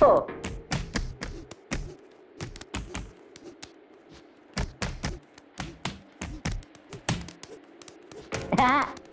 Ha!